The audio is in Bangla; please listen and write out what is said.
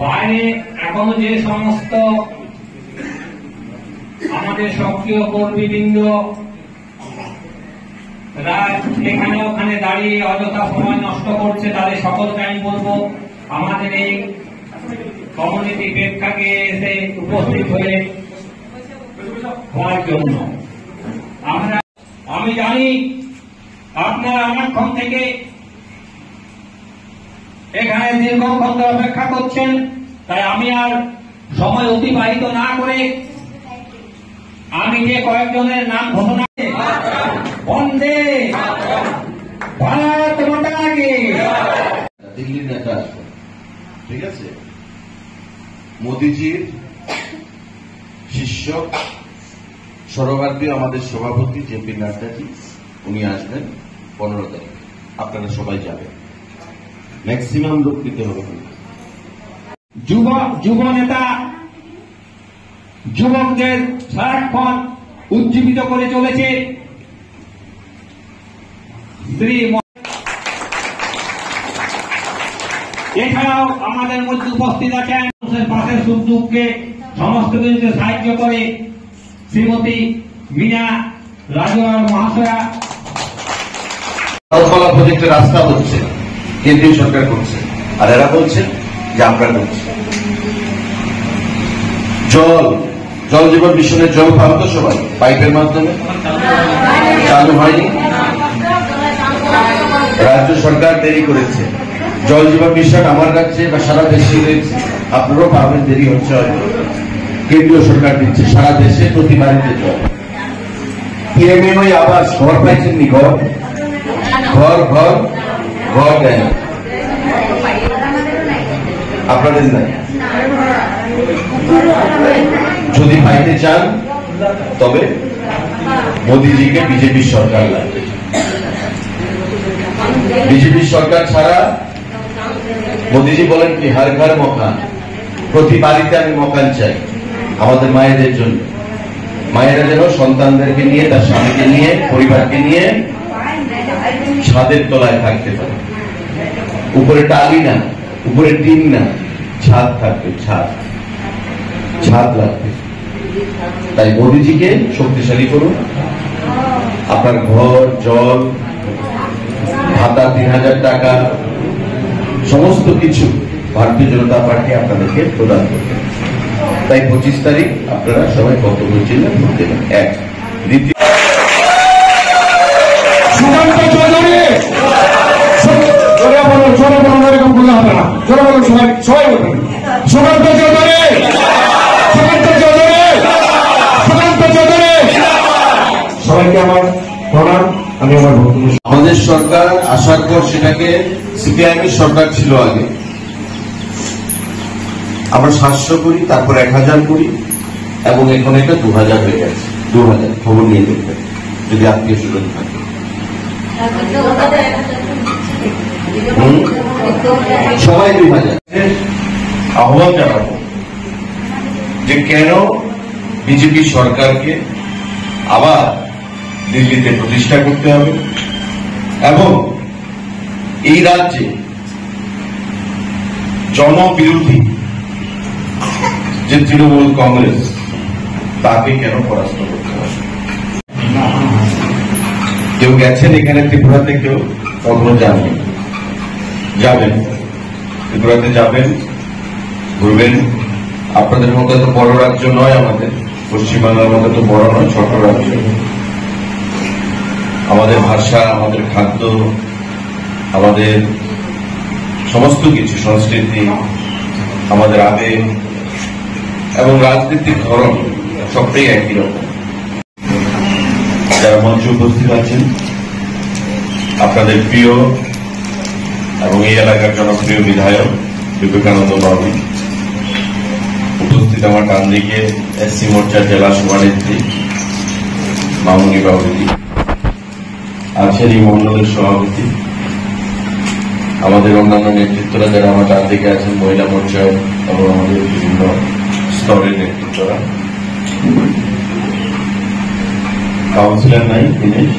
বাইরে এখনও যে সমস্ত আমাদের সক্রিয় কর্মীবৃন্দ এখানে ওখানে দাঁড়িয়ে অযথা সময় নষ্ট করছে, তাদের সকলকে আমি বলব, আমাদের এই কমিউনিটি প্রেক্ষাকে এসে উপস্থিত হয়ে হওয়ার জন্য। আমরা, আমি জানি আপনারা অনেকক্ষণ থেকে এখানে দীর্ঘক্ষণ ধরে অপেক্ষা করছেন, তাই আমি আর সময় অতিবাহিত না করে আমি যে কয়েকজনের নাম ঘোষণা বন্দে ভারত মাতাকে দিল্লির নেতা আসবেন, ঠিক আছে? মোদিজির শিষ্য সর্বভারতীয় আমাদের সভাপতি জেপি নাড্ডাজি, উনি আসবেন পনেরো তারিখ। আপনারা সবাই যাবেন। ম্যাক্সিমাম লোক নিতে হবে। যুব যুব নেতা, যুবকদের সারাক্ষণ উজ্জীবিত করে চলেছে। শ্রী এছাড়াও আমাদের মধ্যে উপস্থিত আছেন পাশের দুঃখে সমস্ত কিছুতে সাহায্য করে শ্রীমতী মিনা রাজুয়ার মহাশয়া। প্রজেক্টের রাস্তা হচ্ছে। কেন্দ্রীয় সরকার করছে। আর এরা বলছে যে আমরা করছি। জল জল জীবন মিশনের জল পান তো সবাই পাইপের মাধ্যমে চালু হয়নি। রাজ্য সরকার দেরি করেছে। জল জীবন মিশন আমার রাজ্যে বা সারা দেশে রয়েছে। আপনারাও পাবেন, দেরি হচ্ছে হয়তো। কেন্দ্রীয় সরকার দিচ্ছে সারা দেশে প্রতি বাড়িতে জল পিএমএ আবাস ঘর পাইছেন নি ঘর? ঘর ঘর। আপনাদের নাই যদি পাইতে চান, তবে মোদিজিকে বিজেপি সরকার লাগবে। বিজেপি সরকার ছাড়া মোদিজি বলেন কি, হার ঘর মকান, প্রতি বাড়িতে আমি মকান চাই, আমাদের মায়েদের জন্য। মায়েরা যেন সন্তানদেরকে নিয়ে, তার স্বামীকে নিয়ে, পরিবারকে নিয়ে ছাদের তলায় থাকতে পারে। উপরে টালি না, উপরে টিন না, ছাদ থাকবে, ছাদ। ছাদ লাগবে। তাই মোদিজিকে শক্তিশালী করুন। আপনার ঘর, জল, ভাতা তিন হাজার টাকা, সমস্ত কিছু ভারতীয় জনতা পার্টি আপনাদেরকে প্রদান করবে। তাই পঁচিশ তারিখ আপনারা সবাই ভোট দেবেন। এক। দ্বিতীয় সুকান্ত চৌধুরী! হবে বলুন সবাই সবাই বলবেন সুকান্ত চৌধুরী! সুকান্ত চৌধুরী! সুকান্ত চৌধুরী! সবাইকে আমার প্রণাম আমি আমার আমাদের সরকার আসার পর সেটাকে সিপিআইএম সরকার ছিল আগে। আমরা সাতশো করি তারপর এক হাজার করি এবং এখন এটা দু হাজার হয়ে গেছে। দু হাজার খবর নিয়ে দেখবেন যদি আত্মীয় স্বজন থাকে হুম? সবাই দুই হাজার। আহ্বান জানাব যে কেন বিজেপি সরকারকে আবার দিল্লিতে প্রতিষ্ঠা করতে হবে এবং এই রাজ্যে জনবিরোধী যে তৃণমূল কংগ্রেস, তাকে কেন পরাস্ত করতে হবে? কেউ গেছেন এখানে ত্রিপুরাতে, কেউ কখনো যাননি। যাবেন। ত্রিপুরাতে যাবেন, ঘুরবেন। আপনাদের মতো এত বড় রাজ্য নয় আমাদের। পশ্চিমবাংলার মতো তো বড় নয়, ছোট রাজ্য। আমাদের ভাষা, আমাদের খাদ্য, আমাদের সমস্ত কিছু, সংস্কৃতি, আমাদের আবেগ এবং রাজনীতির ধরন সবটাই একই রকম। যারা মঞ্চে উপস্থিত আছেন, আপনাদের প্রিয় এবং এই এলাকার জনপ্রিয় বিধায়ক বিবেকানন্দ বাবু উপস্থিত আমার ডান দিকে এসসি মোর্চার জেলা সভানেত্রী মামুনি বাবুজি আছেন এই মন্ডলের সভাপতি। আমাদের অন্যান্য নেতৃত্বরা যারা আমার ডান দিকে আছেন, মহিলা মোর্চা এবং আমাদের বিভিন্ন স্তরের নেতৃত্বরা। কাউন্সিলর নাই দিনেশ